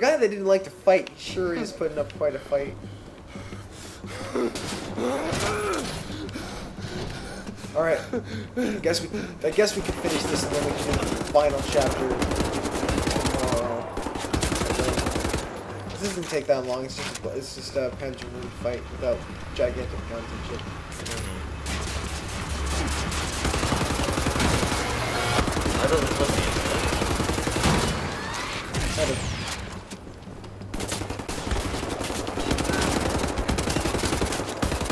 guy that didn't like to fight, sure he's putting up quite a fight. Alright. I guess we I guess we can finish this and then we can do the final chapter tomorrow. This doesn't take that long, it's just it's just a pendulum fight without gigantic guns and shit. I don't know what Kind of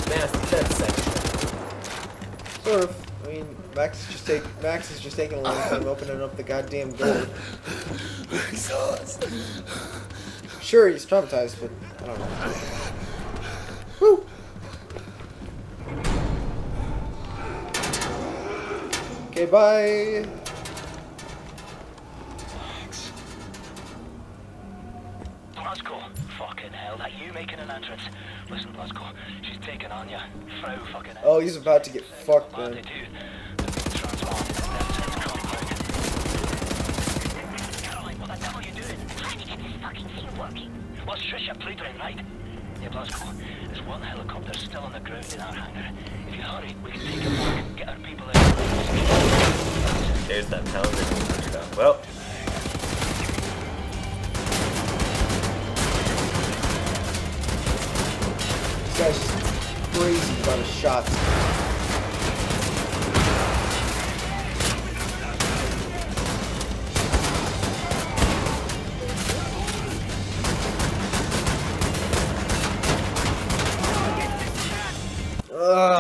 Mass defense section. Sort of. I mean, Max is just take Max is just taking a long time opening up the goddamn door. Sure, he's traumatized, but I don't know. Woo! Okay, bye. Blazko, fucking hell, that you making an entrance? Listen, Blazko, she's taking on you. Frau fucking hell. Oh, he's about to get fucked, man. they do? They've been transformed into Nelson's compound. Caroline, what the devil are you doing? Trying to get this fucking thing working. What's Trisha Plutoin, right? Yeah, Blazko, there's one helicopter still on the ground in our hangar. If you hurry, we can take a look, get our people out. There's that television stuff. Well, This guy's just crazy about his shots.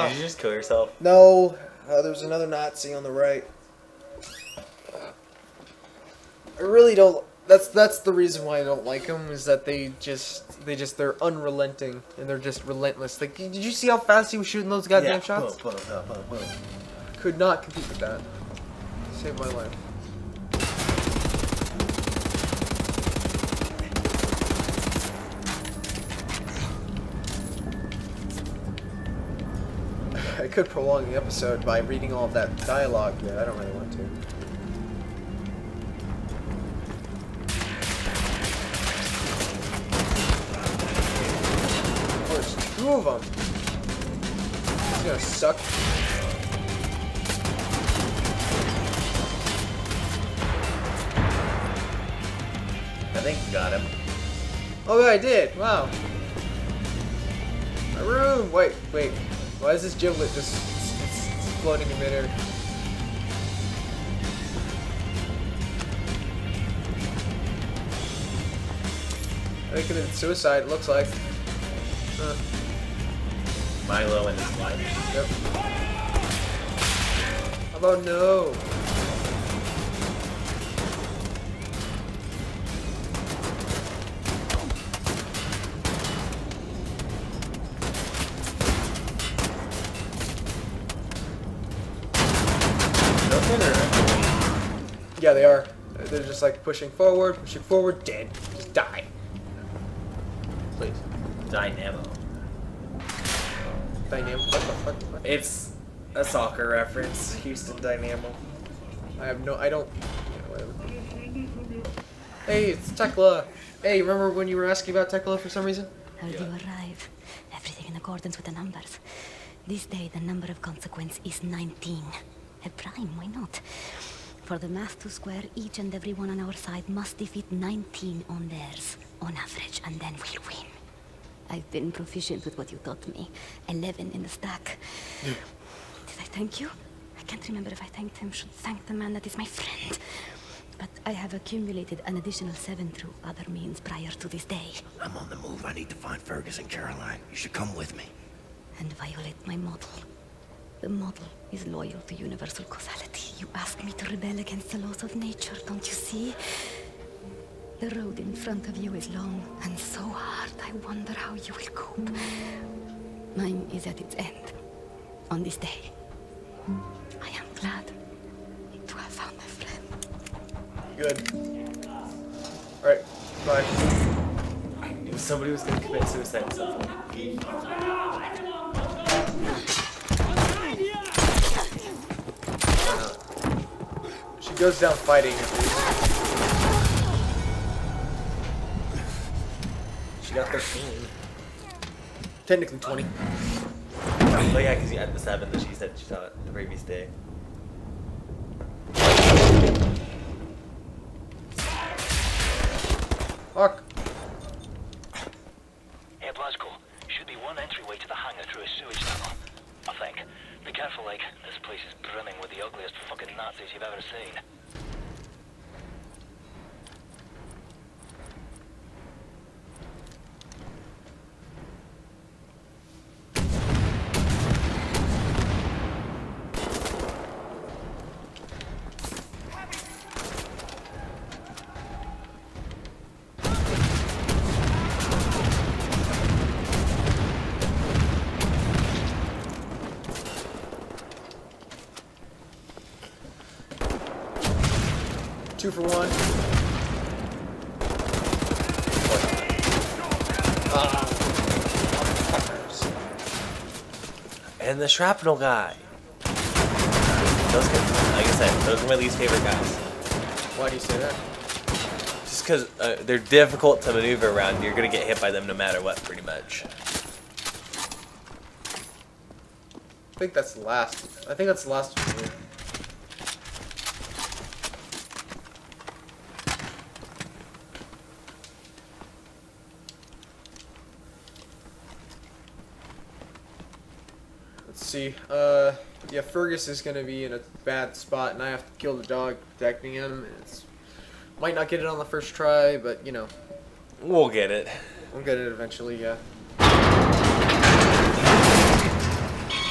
Ugh. did you just kill yourself? No, uh, there's another Nazi on the right. I really don't. That's that's the reason why I don't like them is that they just they just they're unrelenting and they're just relentless. Like, did you see how fast he was shooting those goddamn shots? Boom, boom, boom. Could not compete with that. Saved my life. Could prolong the episode by reading all of that dialogue, but I don't really want to. There's two of them. It's gonna suck. I think you got him. Oh, yeah, I did. Wow. My room. Wait, wait. Why is this giblet just it's, it's floating in midair? I think it's suicide. It looks like. Huh. Milo and his wife. Yep. No? Yeah, they are. They're just like pushing forward, pushing forward, dead. Just die. please. Dynamo. Dynamo. What the fuck? What? It's a soccer reference. Houston Dynamo. I have no. I don't. yeah, whatever. Hey, it's Tekla. Hey, remember when you were asking about Tekla for some reason? Heard you arrive. Everything in accordance with the numbers. This day, the number of consequence is 19. A prime, why not? For the math to square, each and every one on our side must defeat 19 on theirs, on average, and then we'll win. I've been proficient with what you taught me. 11 in the stack. Did I thank you? I can't remember if I thanked him. Should thank the man that is my friend. But I have accumulated an additional seven through other means prior to this day. I'm on the move. I need to find Fergus and Caroline. You should come with me. and violate my model. The model is loyal to universal causality. You ask me to rebel against the laws of nature, don't you see? The road in front of you is long and so hard. I wonder how you will cope. Mine is at its end. On this day. I am glad to have found a friend. Good. Alright, bye. I knew somebody was gonna commit suicide at some point. Goes down fighting at least. She got 13. Technically 20. Oh yeah, because you had the seven that she said she saw it the previous day. Fuck. Hey, Blazko. Should be one entryway to the hangar through a sewage tunnel. I think. Be careful, like, this place is brimming with the ugliest fucking Nazis you've ever seen. Two for one. Ah. And the shrapnel guy. Those guys, like I said, those are my least favorite guys. Why do you say that? Just because uh, they're difficult to maneuver around, you're gonna get hit by them no matter what, pretty much. I think that's the last. I think that's the last one. Let's see. Uh, yeah, Fergus is gonna be in a bad spot, and I have to kill the dog protecting him. It's might not get it on the first try, but you know, We'll get it. we'll get it eventually. Yeah.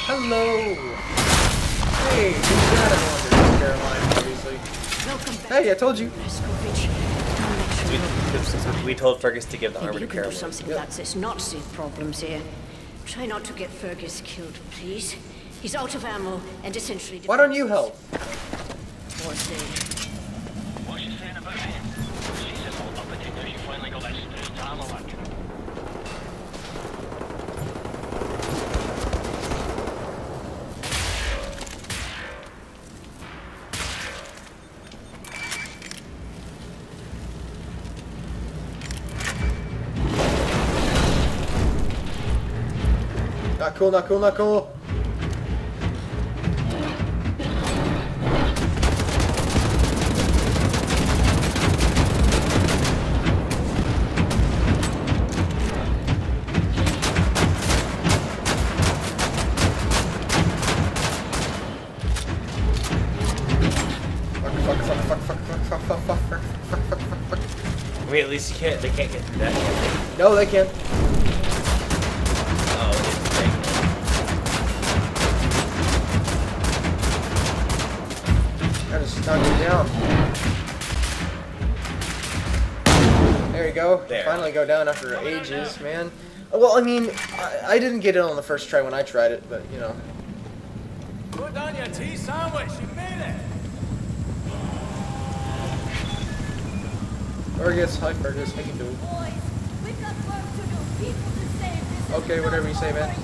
Hello. Hey, who's that? I wonder. It's Caroline, obviously. Welcome back. Hey, I told you. Blazkowicz. Don't let We, we told Fergus to give the Maybe armor to you can do Caroline. something Yep. about this Nazi problems here. Try not to get Fergus killed, please. He's out of ammo and essentially. Why don't you help? Fuck, fuck. I mean, at least you can't. They can't get through that. No, they can't. Down. There you go. There. Finally go down after ages, man. Well, I mean, I, I didn't get it on the first try when I tried it, but you know. Put on your tea sandwich, you made it! Fergus, hi Fergus, how you doing? Boys, we've got work to do. People to save. This Okay, whatever you say, man.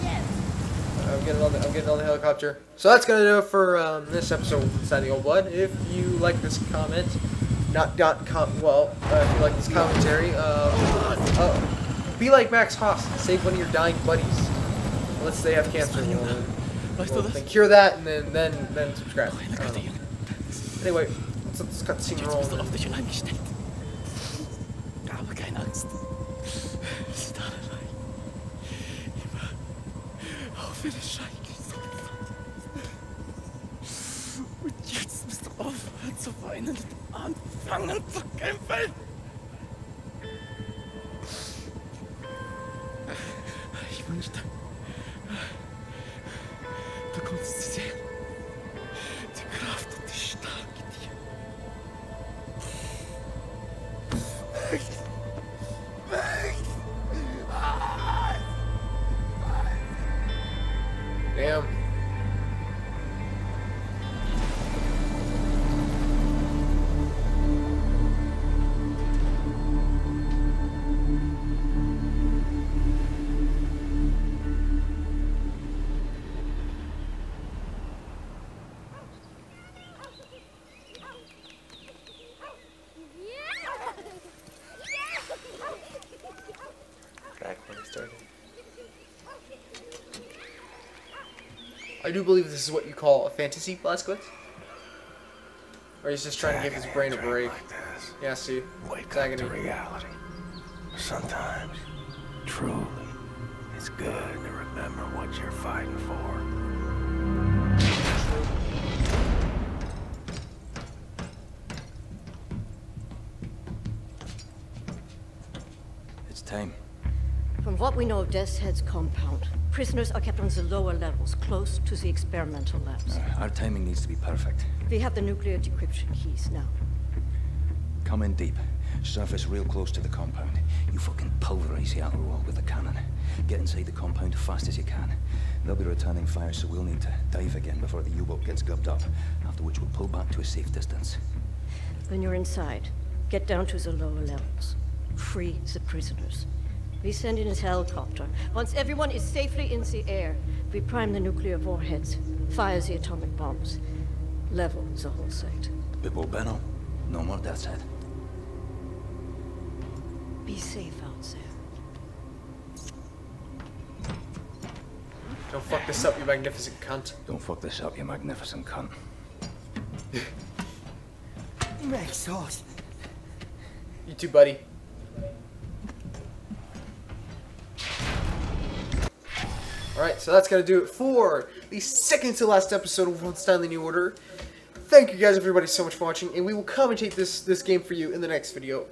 I'm getting on the I'm getting on the helicopter. So that's gonna do it for um, this episode of Inside the Old Blood. If you like this comment, not dot com. Well, uh, if you like this commentary, uh, uh, be like Max Hass, save one of your dying buddies. Let's they have cancer. We'll, we'll then cure that and then then then subscribe. Don't know. Anyway, let's let's cut the scene roll. Es schrecklich ist. Und jetzt musst du aufhören zu weinen und anfangen zu kämpfen. Ich wünschte, Damn. I do believe this is what you call a fantasy Blazkowicz. Or he's just trying to give his brain a break. Like. Yeah, see. Wake It's up agony. to reality. Sometimes, truly, it's good to remember what you're fighting for. We know of Deathshead's compound, prisoners are kept on the lower levels, close to the experimental labs. Uh, our timing needs to be perfect. We have the nuclear decryption keys now. Come in deep. Surface real close to the compound. You fucking pulverize the outer wall with the cannon. Get inside the compound as fast as you can. They'll be returning fire, so we'll need to dive again before the U-boat gets gubbed up. After which we'll pull back to a safe distance. When you're inside, get down to the lower levels. Free the prisoners. We send in a helicopter. Once everyone is safely in the air, we prime the nuclear warheads, fire the atomic bombs, level the whole site. Bibbo Benno. No more Deathshead. Be safe out there. Don't fuck this up, you magnificent cunt. Don't fuck this up, you magnificent cunt. Rexos. You too, buddy. Alright, so that's gonna do it for the second to last episode of Wolfenstein The New Order. Thank you guys everybody so much for watching, and we will commentate this this game for you in the next video.